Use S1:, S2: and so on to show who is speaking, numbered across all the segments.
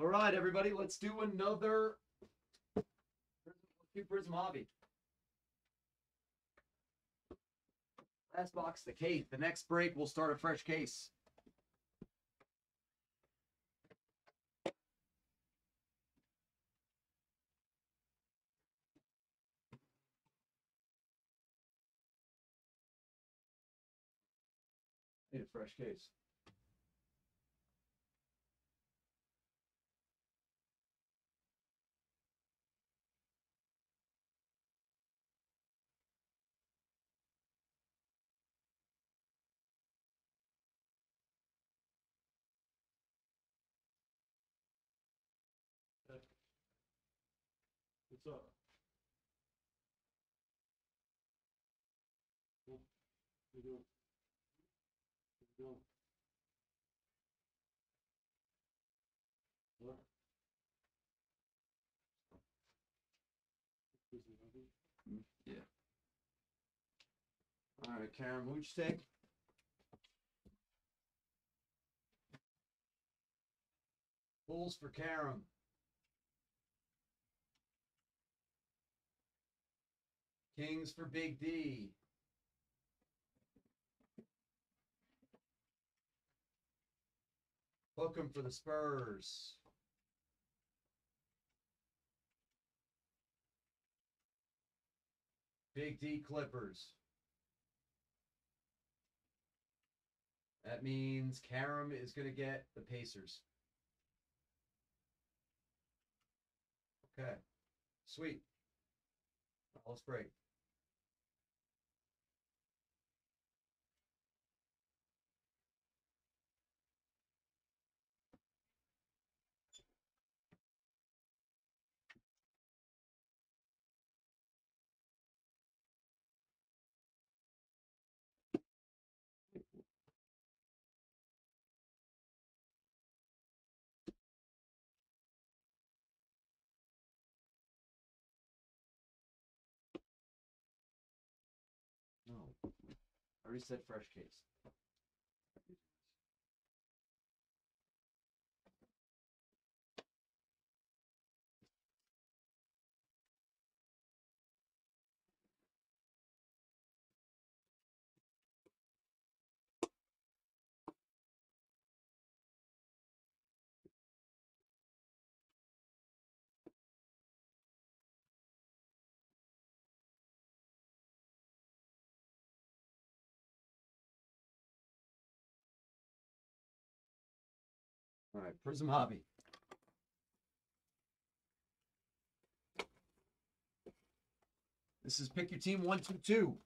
S1: All right, everybody, let's do another. Prizm Hobby. Last box, the case. The next break, we'll start a fresh case. Need a fresh case.
S2: Up? What you doing? What you doing? What? Busy.
S1: Yeah. All right, Karen, who'd you take? Bulls for Karen. Kings for Big D. 'em for the Spurs. Big D Clippers. That means Karam is going to get the Pacers. Okay. Sweet. Let's break. Said fresh case. All right, Prizm Hobby. This is pick your team one, two, two.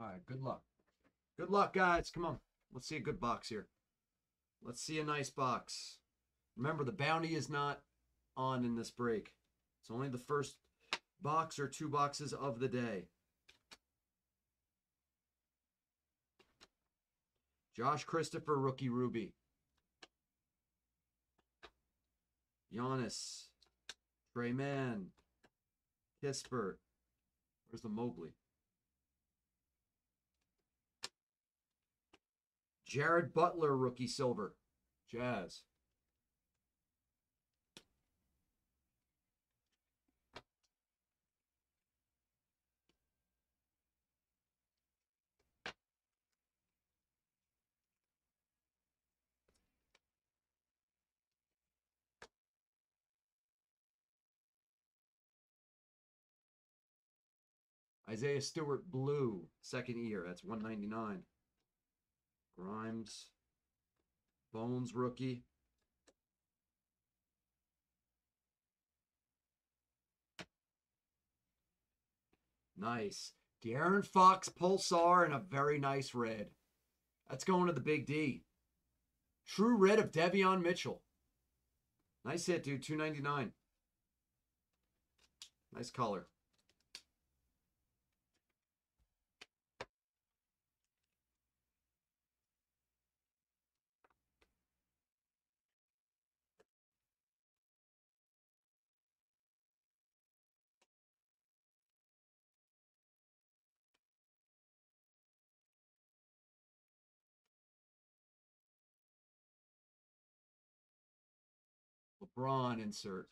S1: All right, good luck. Good luck, guys. Come on. Let's see a good box here. Let's see a nice box. Remember, the bounty is not on in this break. It's only the first box or two boxes of the day. Josh Christopher, rookie Ruby. Giannis. Tre Mann. Kispert. Where's the Mobley? Jared Butler, rookie silver. Jazz. Isaiah Stewart blue, second year. That's 199. Grimes. Bones rookie. Nice. De'Aaron Fox Pulsar and a very nice red. That's going to the big D. True red of Davion Mitchell. Nice hit, dude. 299. Nice color. LeBron insert.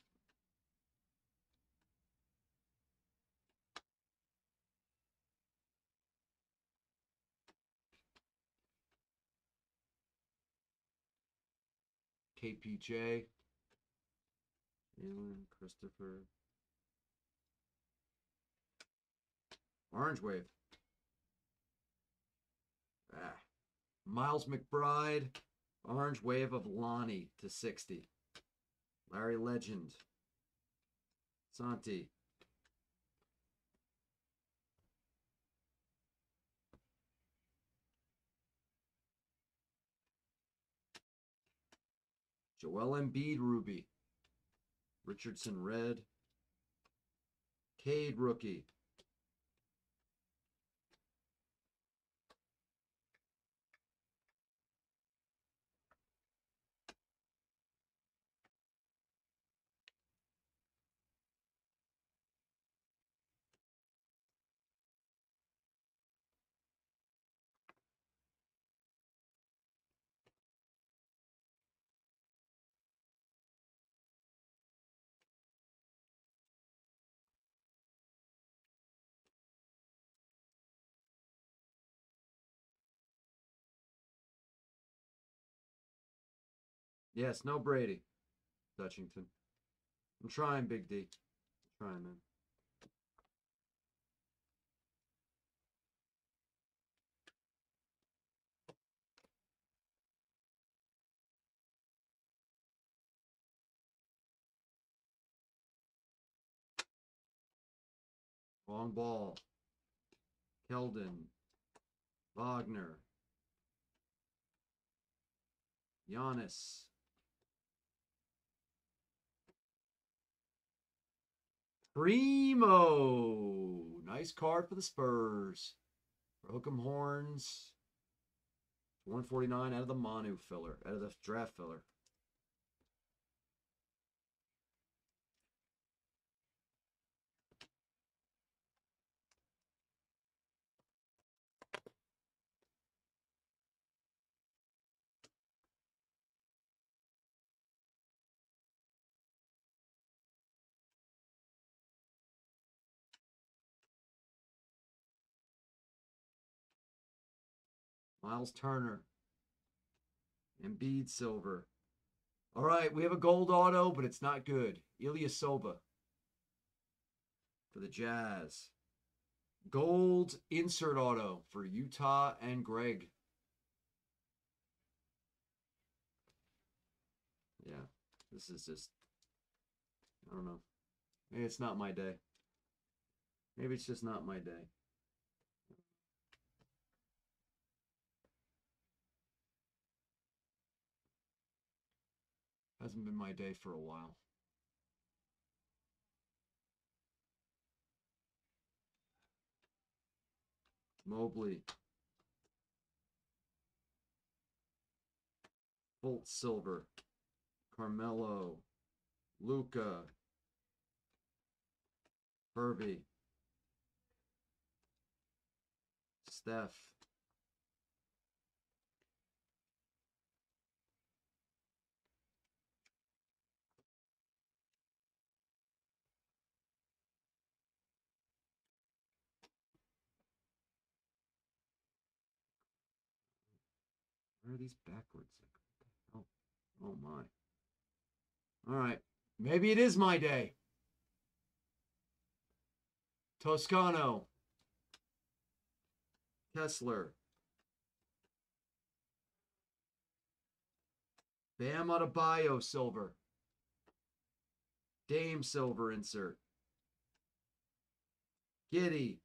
S1: KPJ. Alan, Christopher. Orange Wave. Ah. Miles McBride. Orange Wave of Lonnie to 60. Larry Legend. Santi. Joel Embiid Ruby. Richardson Red. Cade Rookie. Yes, no Brady. Dutchington. I'm trying, Big D. I'm trying, man. Long ball. Keldon. Wagner. Giannis. Primo. Nice card for the Spurs. For Hook'em Horns. 149 out of the Manu filler, out of the draft filler. Miles Turner. Embiid silver. All right, we have a gold auto, but it's not good. Ilyasova for the Jazz. Gold insert auto for Utah and Greg. Yeah, this is just, I don't know. Maybe it's not my day. Maybe it's just not my day. Hasn't been my day for a while. Mobley. Bolt Silver. Carmelo. Luka. Herbie. Steph. Are these backwards? Oh, oh my. All right. Maybe it is my day. Toscano. Kessler. Bam Adebayo silver. Dame silver insert. Giddey.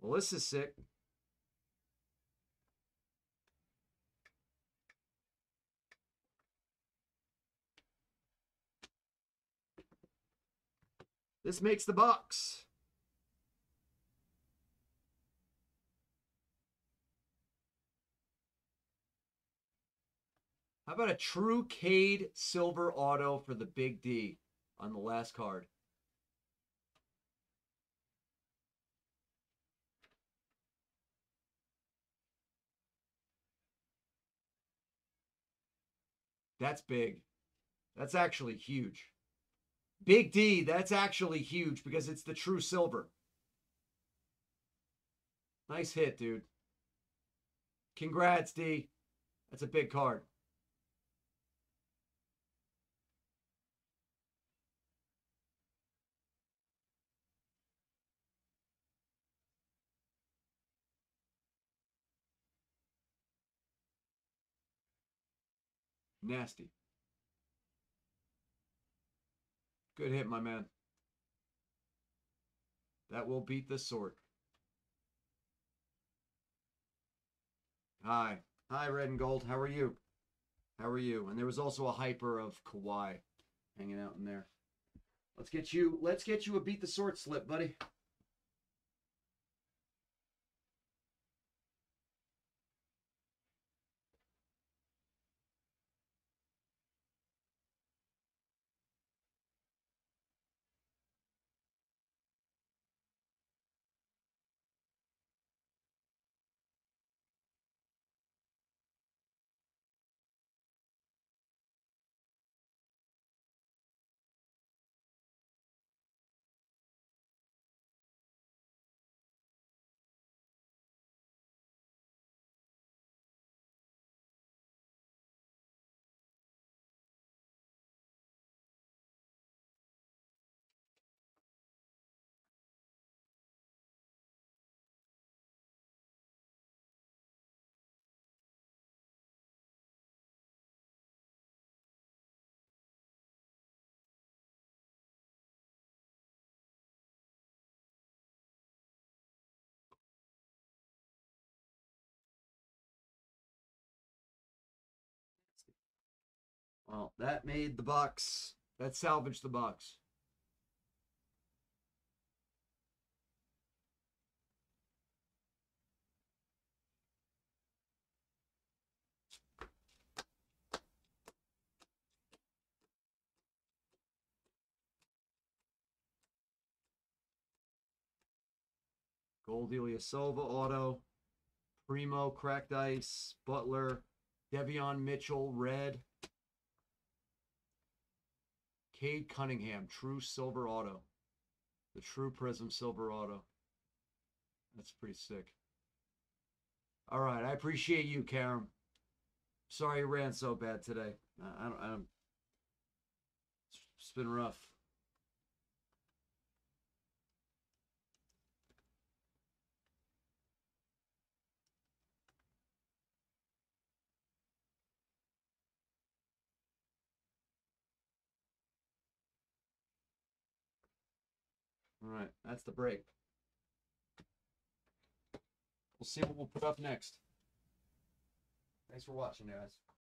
S1: Well, this is sick. This makes the box. How about a true Cade silver auto for the big D on the last card? That's big. That's actually huge. Big D, that's actually huge because it's the true silver. Nice hit, dude. Congrats, D. That's a big card. Nasty. Good hit, my man. That will beat the sort. Hi. Hi, Red and Gold. How are you? How are you? And there was also a hyper of Kawhi hanging out in there. Let's get you let's get you a beat the sort slip, buddy. Well, that made the box. That salvaged the box. Gold Ilyasova auto. Primo cracked ice. Butler. Davion Mitchell red. Cade Cunningham, true silver auto. The true Prizm silver auto. That's pretty sick. All right, I appreciate you, Karen. Sorry you ran so bad today. I, don't. I don't it's, it's been rough. All right, that's the break. We'll see what we'll put up next. Thanks for watching, guys.